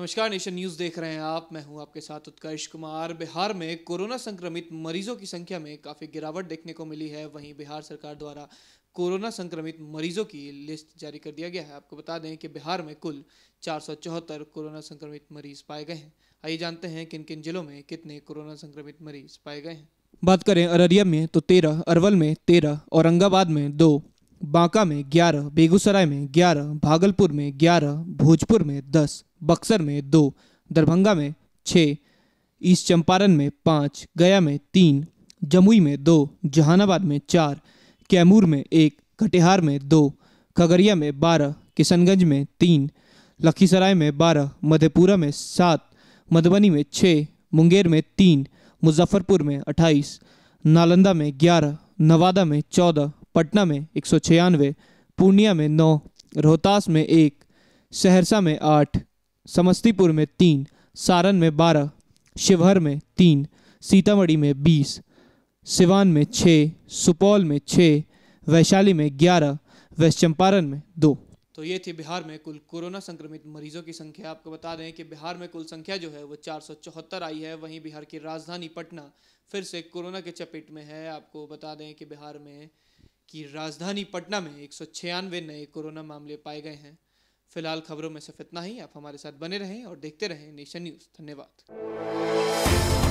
नमस्कार, nation news देख रहे हैं आप। मैं हूँ आपके साथ उत्कर्ष कुमार। बिहार में कोरोना संक्रमित मरीजों की संख्या में काफ़ी गिरावट देखने को मिली है। वहीं बिहार सरकार द्वारा कोरोना संक्रमित मरीजों की लिस्ट जारी कर दिया गया है। आपको बता दें कि बिहार में कुल चार सौ चौहत्तर कोरोना संक्रमित मरीज़ पाए गए हैं। आइए जानते हैं किन किन जिलों में कितने कोरोना संक्रमित मरीज़ पाए गए हैं। बात करें अररिया में तो तेरह, अरवल में तेरह, औरंगाबाद में दो, बांका में ग्यारह, बेगूसराय में ग्यारह, भागलपुर में ग्यारह, भोजपुर में दस बक्सर में दो, दरभंगा में छः, ईस्ट चंपारण में पाँच, गया में तीन, जमुई में दो, जहानाबाद में चार, कैमूर में एक, कटिहार में दो, खगड़िया में बारह, किशनगंज में तीन, लखीसराय में बारह, मधेपुरा में सात, मधुबनी में छः, मुंगेर में तीन, मुजफ्फरपुर में अट्ठाईस, नालंदा में ग्यारह, नवादा में चौदह, पटना में एक सौ छियानवे, पूर्णिया में नौ, रोहतास में एक, सहरसा में आठ समस्तीपुर में तीन, सारण में बारह, शिवहर में तीन, सीतामढ़ी में बीस, सिवान में छः सुपौल में छः वैशाली में ग्यारह, वेस्ट चंपारण में दो। तो ये थी बिहार में कुल कोरोना संक्रमित मरीजों की संख्या। आपको बता दें कि बिहार में कुल संख्या जो है वो चार सौ चौहत्तर आई है। वहीं बिहार की राजधानी पटना फिर से कोरोना के चपेट में है। आपको बता दें कि बिहार में की राजधानी पटना में एक सौ छियानवे नए कोरोना मामले पाए गए हैं। फ़िलहाल खबरों में सिर्फ़ इतना ही। आप हमारे साथ बने रहें और देखते रहें नेशन न्यूज़। धन्यवाद।